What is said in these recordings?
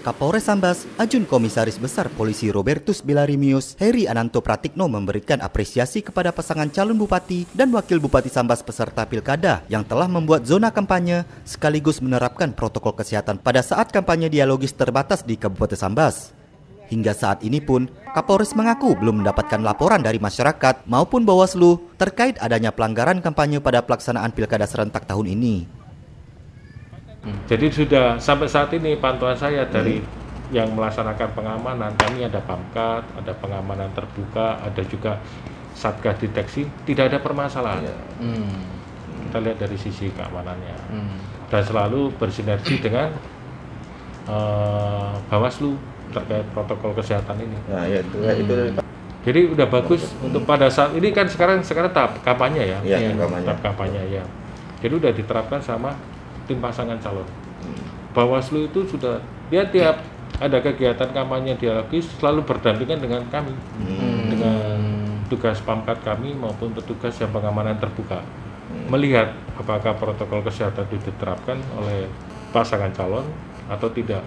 Kapolres Sambas, Ajun Komisaris Besar Polisi Robertus Bilarimius, Heri Ananto Pratikno memberikan apresiasi kepada pasangan calon bupati dan wakil bupati Sambas peserta pilkada yang telah membuat zona kampanye sekaligus menerapkan protokol kesehatan pada saat kampanye dialogis terbatas di Kabupaten Sambas. Hingga saat ini pun, Kapolres mengaku belum mendapatkan laporan dari masyarakat maupun Bawaslu terkait adanya pelanggaran kampanye pada pelaksanaan pilkada serentak tahun ini. Jadi sudah sampai saat ini pantauan saya dari hmm. yang melaksanakan pengamanan, kami ada pamkat, ada pengamanan terbuka, ada juga satgas deteksi, tidak ada permasalahan. Ya. Hmm. Kita lihat dari sisi keamanannya. Hmm. Dan selalu bersinergi dengan uh, Bawaslu terkait protokol kesehatan ini. Nah, ya itu, hmm. itu jadi udah bagus hmm. untuk pada saat ini kan sekarang sekarang tahap kampanye ya, ya, ya kampanye. tahap kampanye ya. Jadi udah diterapkan sama tim pasangan calon. Bawaslu itu sudah dia tiap ada kegiatan kampanye dialogis selalu berdampingan dengan kami, hmm. dengan tugas pamkat kami maupun petugas yang pengamanan terbuka, hmm. melihat apakah protokol kesehatan diterapkan oleh pasangan calon atau tidak.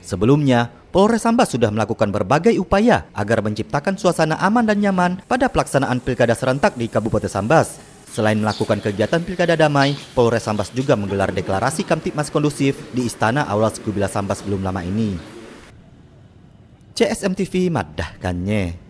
Sebelumnya, Polres Sambas sudah melakukan berbagai upaya agar menciptakan suasana aman dan nyaman pada pelaksanaan pilkada serentak di Kabupaten Sambas. Selain melakukan kegiatan pilkada damai, Polres Sambas juga menggelar deklarasi Kamtipmas kondusif di Istana Aula Suku Bila Sambas belum lama ini. CSM TV Madah Kanye.